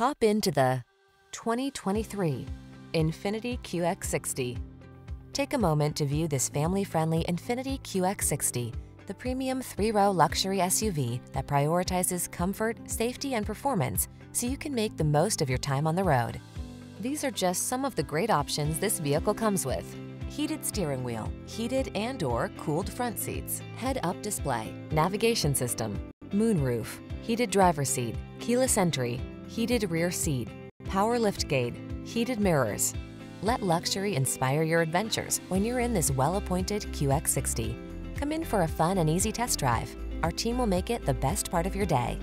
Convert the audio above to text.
Hop into the 2023 Infiniti QX60. Take a moment to view this family-friendly Infiniti QX60, the premium three-row luxury SUV that prioritizes comfort, safety, and performance so you can make the most of your time on the road. These are just some of the great options this vehicle comes with. Heated steering wheel, heated and or cooled front seats, head-up display, navigation system, moonroof, heated driver seat, keyless entry, heated rear seat, power liftgate, heated mirrors. Let luxury inspire your adventures when you're in this well-appointed QX60. Come in for a fun and easy test drive. Our team will make it the best part of your day.